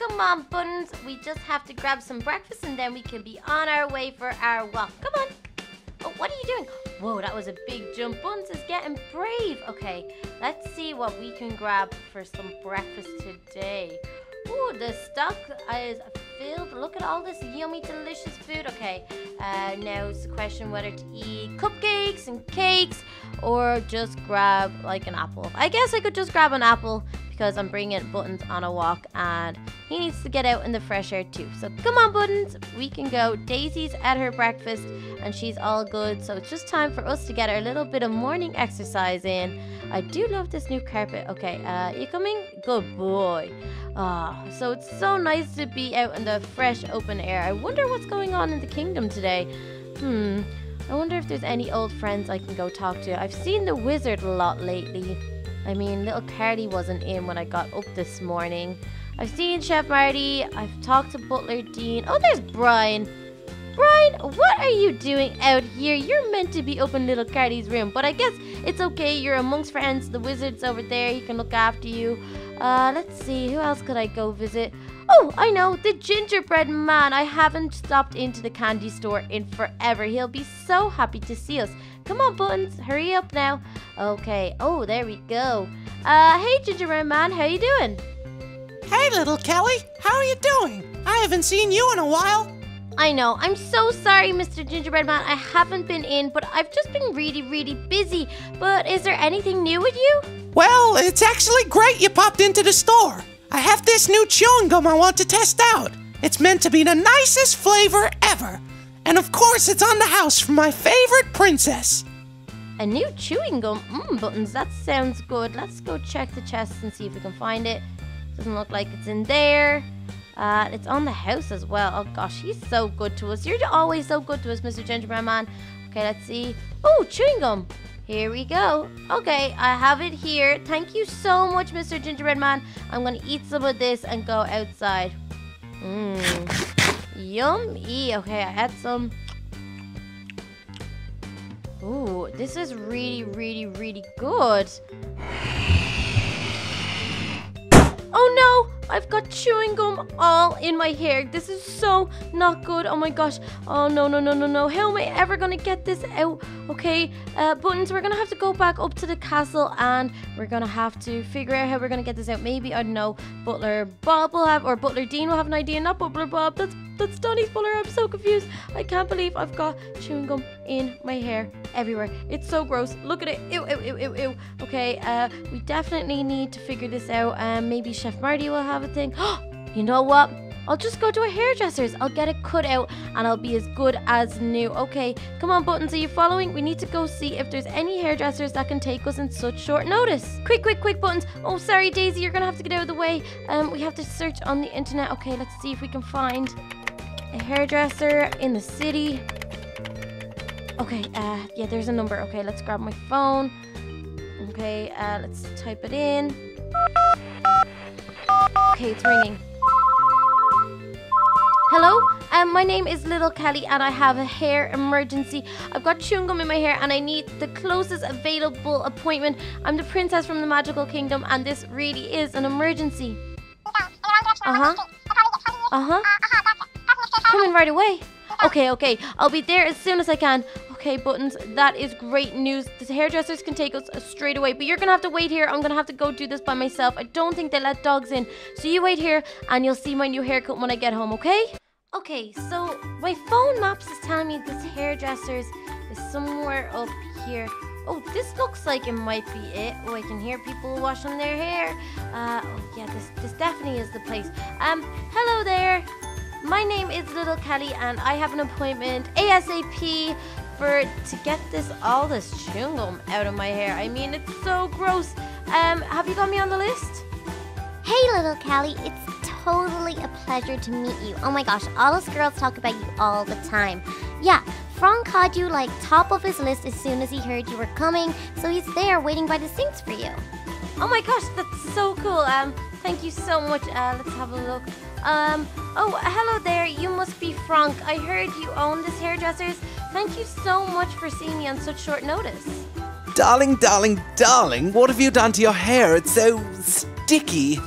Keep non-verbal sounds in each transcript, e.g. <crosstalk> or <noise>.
come on, Buttons. We just have to grab some breakfast and then we can be on our way for our walk. Come on. Oh, what are you doing? Whoa, that was a big jump. Buns is getting brave. Okay, let's see what we can grab for some breakfast today. Ooh, the stock is filled. Look at all this yummy, delicious food. Okay, uh, now it's the question whether to eat cupcakes and cakes or just grab like an apple. I guess I could just grab an apple because I'm bringing Buttons on a walk and he needs to get out in the fresh air too. So come on, Buttons, we can go. Daisy's at her breakfast and she's all good. So it's just time for us to get our little bit of morning exercise in. I do love this new carpet. Okay, uh, you coming? Good boy. Ah, oh, so it's so nice to be out in the fresh open air. I wonder what's going on in the kingdom today. Hmm. I wonder if there's any old friends I can go talk to. I've seen the wizard a lot lately. I mean, little Carly wasn't in when I got up this morning. I've seen Chef Marty. I've talked to Butler Dean. Oh, there's Brian. Brian, what are you doing out here? You're meant to be up in little Carly's room, but I guess it's okay. You're amongst friends. The wizard's over there. He can look after you. Uh, let's see. Who else could I go visit? Oh, I know, the gingerbread man. I haven't stopped into the candy store in forever. He'll be so happy to see us. Come on, Buttons, hurry up now. Okay, oh, there we go. Uh, hey, gingerbread man, how you doing? Hey, little Kelly, how are you doing? I haven't seen you in a while. I know. I'm so sorry, Mr. Gingerbread Man. I haven't been in, but I've just been really, really busy. But is there anything new with you? Well, it's actually great you popped into the store. I have this new chewing gum I want to test out. It's meant to be the nicest flavor ever. And of course, it's on the house from my favorite princess. A new chewing gum? Mmm, Buttons, that sounds good. Let's go check the chest and see if we can find it. Doesn't look like it's in there. Uh, it's on the house as well. Oh gosh, he's so good to us. You're always so good to us, Mr. Gingerbread Man. Okay, let's see. Oh, chewing gum. Here we go. Okay, I have it here. Thank you so much, Mr. Gingerbread Man. I'm gonna eat some of this and go outside. Mmm. Yummy. Okay, I had some. Ooh, this is really, really, really good. Oh no! I've got chewing gum all in my hair. This is so not good. Oh my gosh. Oh no, no, no, no, no. How am I ever gonna get this out? Okay, uh, Buttons, we're gonna have to go back up to the castle and we're gonna have to figure out how we're gonna get this out. Maybe, I don't know, Butler Bob will have, or Butler Dean will have an idea. Not Butler Bob. That's that's Donny's Butler. I'm so confused. I can't believe I've got chewing gum in my hair everywhere. It's so gross. Look at it. Ew, ew, ew, ew, ew. Okay, uh, we definitely need to figure this out. Um, maybe Chef Marty will have a thing. <gasps> you know what? I'll just go to a hairdresser's. I'll get it cut out and I'll be as good as new. Okay, come on, Buttons, are you following? We need to go see if there's any hairdressers that can take us in such short notice. Quick, quick, quick, Buttons. Oh, sorry, Daisy, you're gonna have to get out of the way. Um, we have to search on the internet. Okay, let's see if we can find a hairdresser in the city. Okay, uh, yeah, there's a number. Okay, let's grab my phone. Okay, uh, let's type it in. Okay, it's ringing. Hello? Um, my name is Little Kelly and I have a hair emergency. I've got chewing gum in my hair and I need the closest available appointment. I'm the princess from the magical kingdom and this really is an emergency. Uh-huh. Uh-huh. Coming right away. Okay, okay. I'll be there as soon as I can. Okay, Buttons, that is great news. The hairdressers can take us straight away, but you're gonna have to wait here. I'm gonna have to go do this by myself. I don't think they let dogs in. So you wait here and you'll see my new haircut when I get home, okay? Okay, so my phone maps is telling me this hairdresser's is somewhere up here. Oh, this looks like it might be it. Oh, I can hear people washing their hair. Uh, oh yeah, this this definitely is the place. Um, hello there. My name is Little Kelly, and I have an appointment ASAP for to get this all this chewing gum out of my hair. I mean, it's so gross. Um, have you got me on the list? Hey, Little Kelly, it's totally a pleasure to meet you. Oh my gosh, all us girls talk about you all the time. Yeah, Frank had you like top of his list as soon as he heard you were coming, so he's there waiting by the sinks for you. Oh my gosh, that's so cool. Um, thank you so much. Uh, let's have a look. Um, oh, hello there. You must be Frank. I heard you own this hairdresser's. Thank you so much for seeing me on such short notice. Darling, darling, darling, what have you done to your hair? It's so sticky.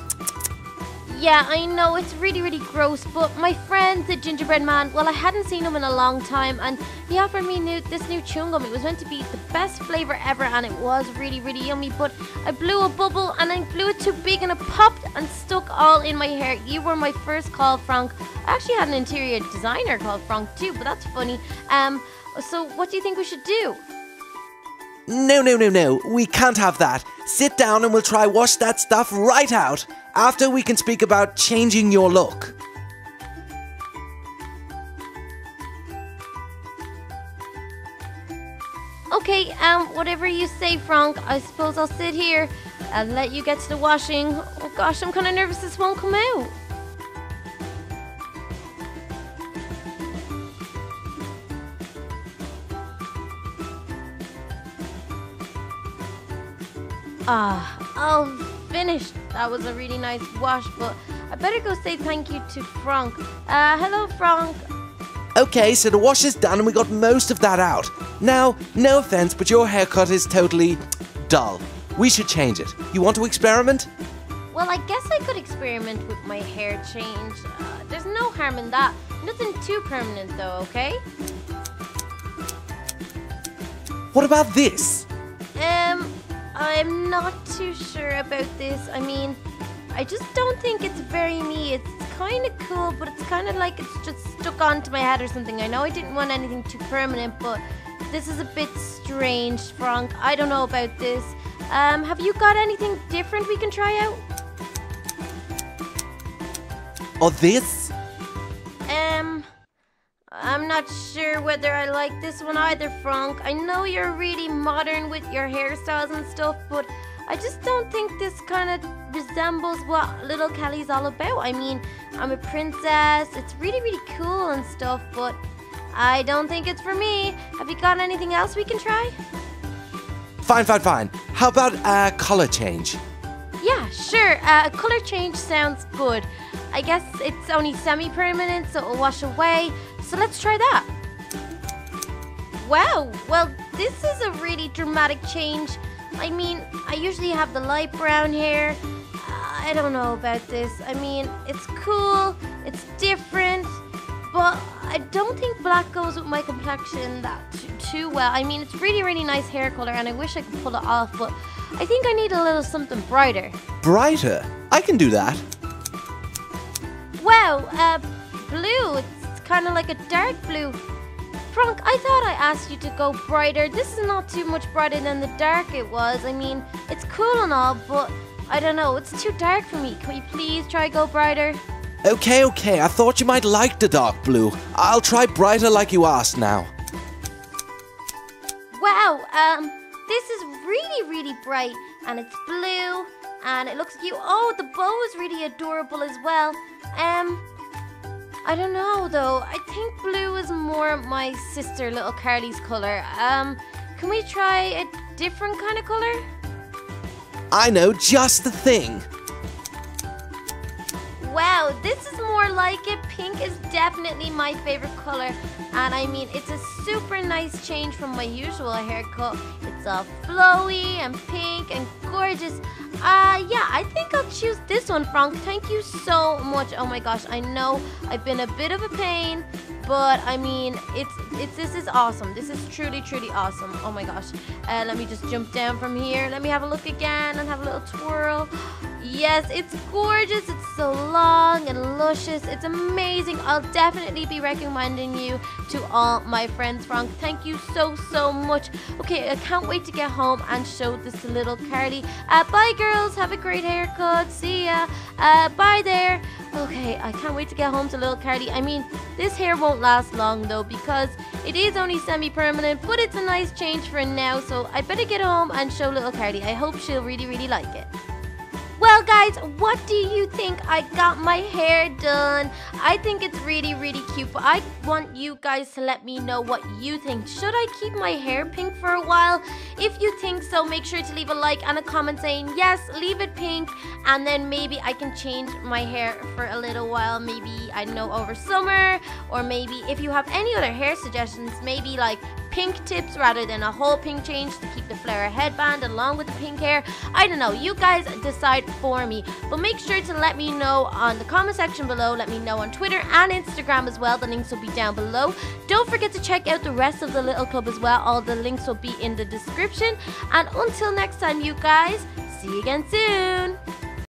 Yeah, I know it's really, really gross, but my friend, the gingerbread man, well, I hadn't seen him in a long time, and he offered me new, this new chewing gum. It was meant to be the best flavor ever, and it was really, really yummy. But I blew a bubble, and I blew it too big, and it popped and stuck all in my hair. You were my first call, Frank. I actually had an interior designer called Frank too, but that's funny. Um, so what do you think we should do? No, no, no, no. We can't have that. Sit down and we'll try wash that stuff right out. After we can speak about changing your look. Okay, um, whatever you say, Frank. I suppose I'll sit here and let you get to the washing. Oh gosh, I'm kind of nervous this won't come out. Ah, all finished. That was a really nice wash, but I better go say thank you to Frank. Uh, hello, Frank. Okay, so the wash is done and we got most of that out. Now, no offense, but your haircut is totally dull. We should change it. You want to experiment? Well, I guess I could experiment with my hair change. Uh, there's no harm in that. Nothing too permanent, though, okay? What about this? I'm not too sure about this. I mean, I just don't think it's very me. It's kind of cool, but it's kind of like it's just stuck onto my head or something. I know I didn't want anything too permanent, but this is a bit strange, Frank. I don't know about this. Um, have you got anything different we can try out? Or this? Not sure whether I like this one either, Frank. I know you're really modern with your hairstyles and stuff, but I just don't think this kind of resembles what Little Kelly's all about. I mean, I'm a princess. It's really, really cool and stuff, but I don't think it's for me. Have you got anything else we can try? Fine, fine, fine. How about a color change? Yeah, sure. Uh, a color change sounds good. I guess it's only semi-permanent, so it'll wash away. So let's try that. Wow, well, this is a really dramatic change. I mean, I usually have the light brown hair. I don't know about this. I mean, it's cool, it's different, but I don't think black goes with my complexion that too, well. I mean, it's really, really nice hair color, and I wish I could pull it off, but I think I need a little something brighter. Brighter? I can do that. Wow, uh, blue. Kind of like a dark blue. Frank, I thought I asked you to go brighter. This is not too much brighter than the dark it was. I mean, it's cool and all, but I don't know. It's too dark for me. Can we please try go brighter? Okay, okay. I thought you might like the dark blue. I'll try brighter like you asked now. Wow, um, this is really, really bright, and it's blue, and it looks cute. Oh, the bow is really adorable as well. Um, I don't know though. I think blue is more my sister, little Carly's color. Um, can we try a different kind of color? I know just the thing. Wow, this is more like it. Pink is definitely my favorite color. And I mean, it's a super nice change from my usual haircut. It's all flowy and pink and gorgeous. Uh, yeah, I think I'll choose this one, Frank. Thank you so much. Oh my gosh, I know I've been a bit of a pain, but I mean, it's it's this is awesome. This is truly, truly awesome. Oh my gosh. Uh, let me just jump down from here. Let me have a look again and have a little twirl. Yes, it's gorgeous. It's so long and luscious. It's amazing. I'll definitely be recommending you to all my friends, Frank. Thank you so, so much. Okay, I can't wait to get home and show this to little Carly. Uh, bye, girls. Have a great haircut. See ya. Uh, bye there. Okay, I can't wait to get home to little Carly. I mean, this hair won't last long though because it is only semi-permanent, but it's a nice change for now. So I better get home and show little Carly. I hope she'll really, really like it. Well, guys, what do you think? I got my hair done. I think it's really, really cute, but I want you guys to let me know what you think. Should I keep my hair pink for a while? If you think so, make sure to leave a like and a comment saying yes, leave it pink, and then maybe I can change my hair for a little while. Maybe, I know, over summer, or maybe if you have any other hair suggestions, maybe like pink tips rather than a whole pink change to keep the flare headband along with the pink hair. I don't know. You guys decide for me. But make sure to let me know on the comment section below. Let me know on Twitter and Instagram as well. The links will be down below. Don't forget to check out the rest of the Little Club as well. All the links will be in the description. And until next time, you guys, see you again soon.